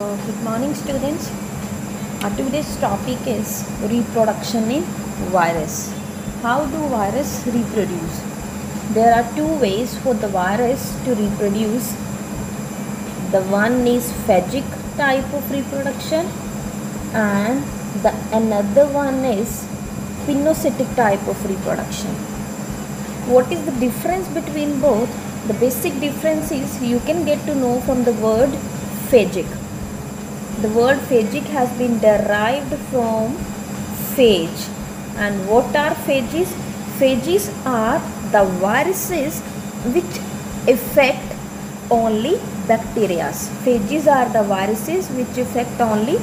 Good morning students. Uh, today's topic is reproduction in virus. How do virus reproduce? There are two ways for the virus to reproduce. The one is phagic type of reproduction and the another one is pinocytic type of reproduction. What is the difference between both? The basic difference is you can get to know from the word phagic the word phagic has been derived from phage and what are phages phages are the viruses which affect only bacteria. Phages are the viruses which affect only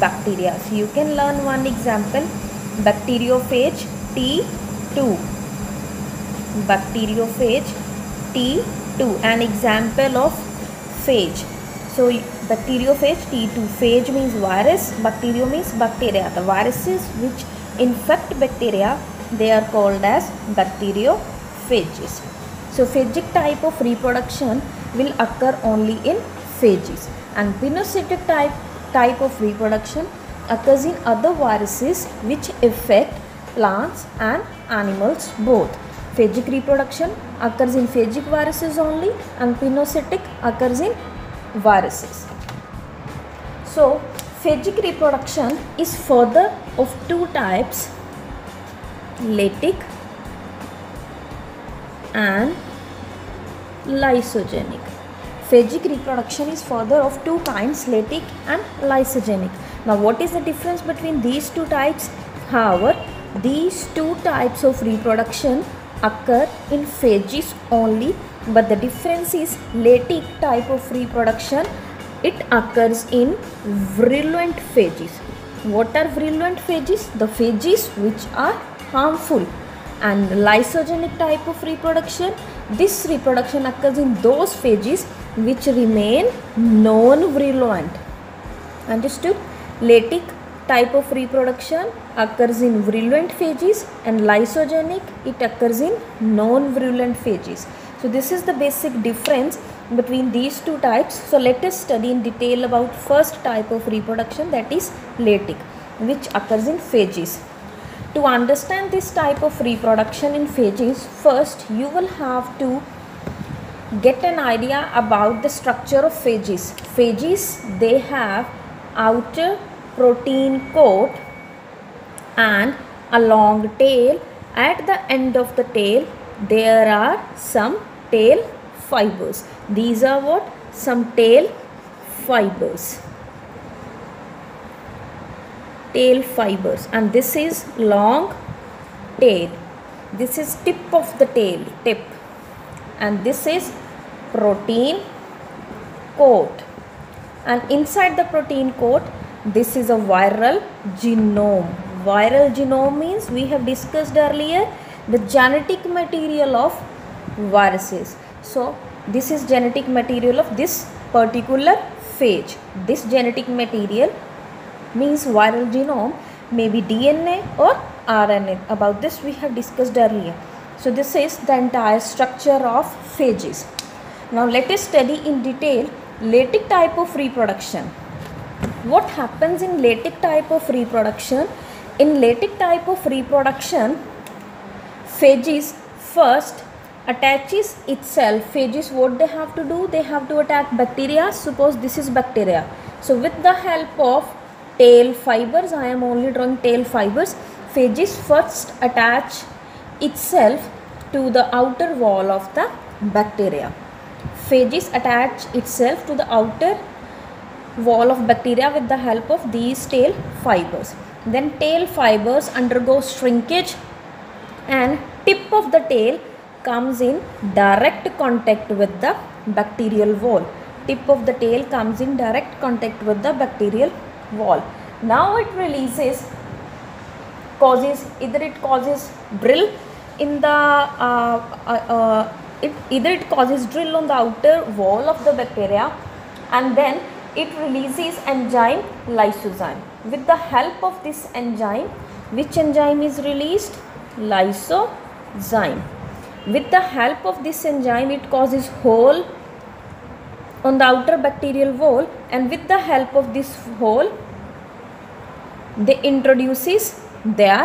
bacteria. So you can learn one example. Bacteriophage t2 bacteriophage t2 an example of phage so bacteriophage T2 phage means virus bacterio means bacteria. The viruses which infect bacteria they are called as bacteriophages so phagic type of reproduction will occur only in phages. And pinocytic type type of reproduction occurs in other viruses which affect plants and animals both. Phagic reproduction occurs in phagic viruses only and pinocytic occurs in viruses so phagic reproduction is further of two types lytic and lysogenic. Phagic reproduction is further of two kinds lytic and lysogenic. Now what is the difference between these two types? However, these two types of reproduction occur in phages only but the difference is lytic type of reproduction it occurs in virulent phages. What are virulent phages? The phages which are harmful and lysogenic type of reproduction this reproduction occurs in those phages which remain non-virulent understood lytic type of reproduction occurs in virulent phages and lysogenic it occurs in non-virulent phages so this is the basic difference between these two types. So let us study in detail about first type of reproduction that is lytic which occurs in phages. To understand this type of reproduction in phages first you will have to get an idea about the structure of phages. Phages they have outer protein coat and a long tail. At the end of the tail there are some tail fibers. These are what? Some tail fibers. Tail fibers. And this is long tail. This is tip of the tail tip. And this is protein coat. And inside the protein coat this is a viral genome. Viral genome means we have discussed earlier the genetic material of viruses so this is genetic material of this particular phage. This genetic material means viral genome may be DNA or RNA about this we have discussed earlier. So this is the entire structure of phages. Now let us study in detail lytic type of reproduction. What happens in lytic type of reproduction? In lytic type of reproduction phages first attaches itself phages what they have to do? They have to attack bacteria. Suppose this is bacteria. So with the help of tail fibers i am only drawing tail fibers phages first attach itself to the outer wall of the bacteria. Phages attach itself to the outer wall of bacteria with the help of these tail fibers. Then tail fibers undergo shrinkage and tip of the tail comes in direct contact with the bacterial wall. Tip of the tail comes in direct contact with the bacterial wall. Now it releases causes either it causes drill in the uh, uh, uh, it either it causes drill on the outer wall of the bacteria and then it releases enzyme lysozyme with the help of this enzyme which enzyme is released? Lysozyme with the help of this enzyme it causes hole on the outer bacterial wall and with the help of this hole they introduces their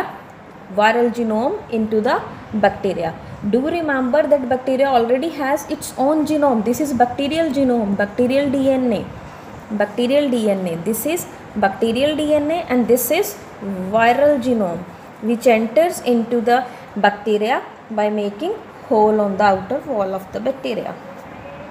viral genome into the bacteria. Do remember that bacteria already has its own genome. This is bacterial genome bacterial dna bacterial dna this is bacterial dna and this is viral genome which enters into the bacteria by making hole on the outer wall of the bacteria